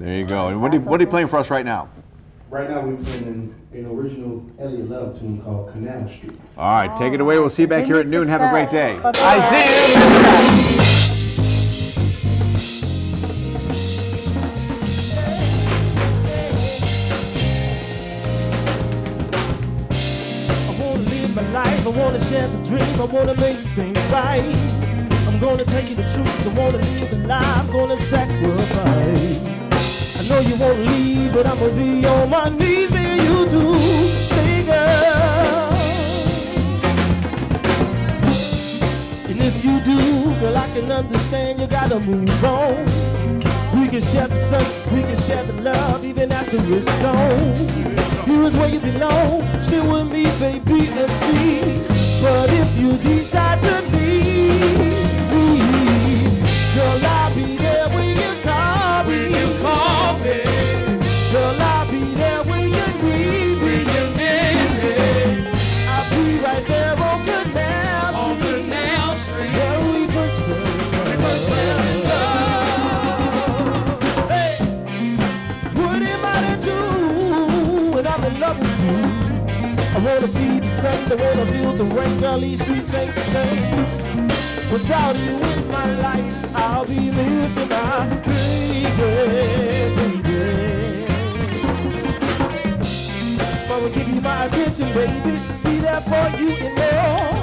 There you go. And what are you, what are you playing for us right now? Right now we're playing an, an original Elliot Luv tune called Canal Street. All right, take it away. We'll see you back here at noon. Have a great day. Bye-bye. I see you. I wanna live my life, I wanna share the dream, I wanna make things right. I'm gonna tell you the truth, I wanna live a life, gonna won't leave, but I'm gonna be on my knees, begging you to stay, girl. And if you do, girl, I can understand you gotta move on. We can share the sun, we can share the love, even after it's gone. Here is where you belong, still with me, baby, and see. Love with you? I wanna see the sun, I wanna feel the rain, girl, these streets ain't the same. Without you in my life, I'll be missing my baby, baby. But we'll give you my attention, baby, be there for you and more.